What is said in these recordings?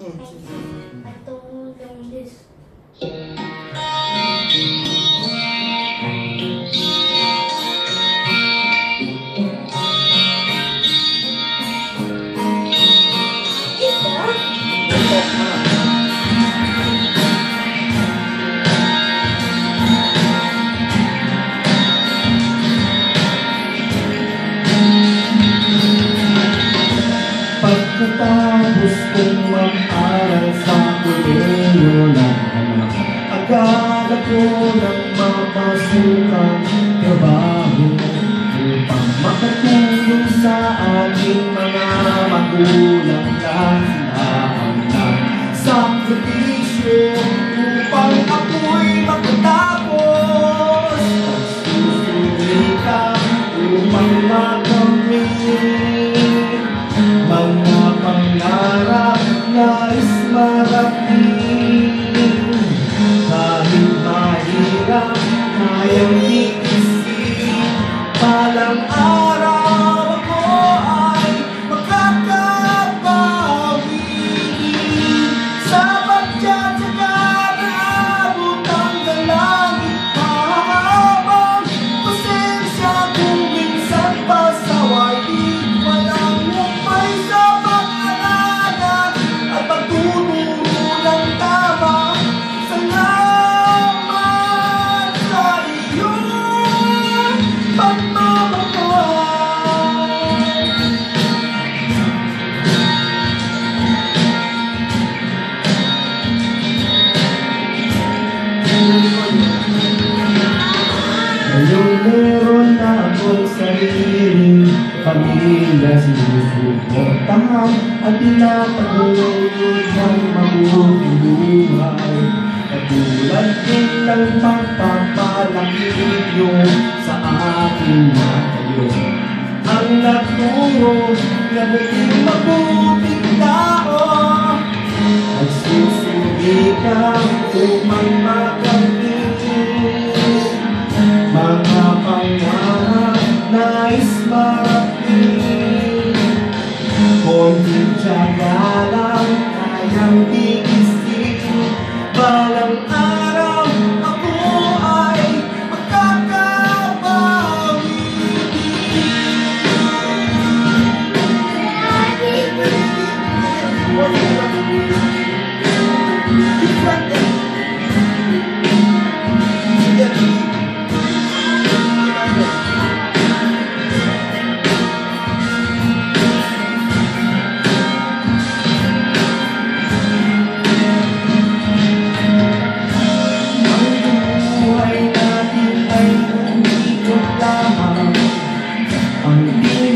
う、はい、あとうどんです？Agad ako nang mapasukan trabaho Upang makatulong sa aking mga magulang Kahinaan dalam alam Ngayon meron akong sariling pamilya sinusuportahan at tinataguyod ng mabuting buhay. Katulad din ng pagpapalaki ninyo sa akin na kayo. Ang nagturo na maging mabuting tao Nagsusumikap upang makamit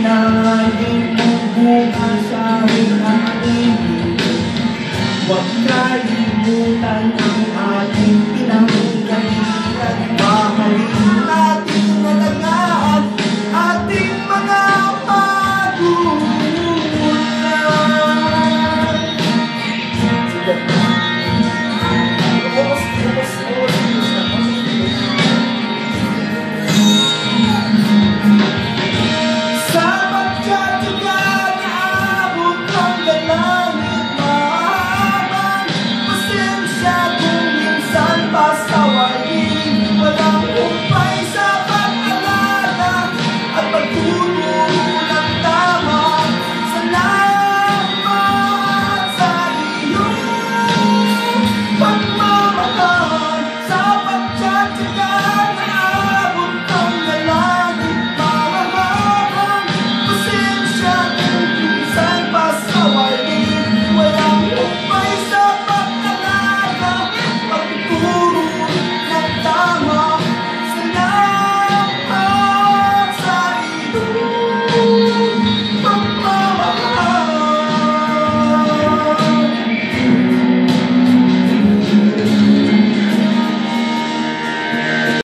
night.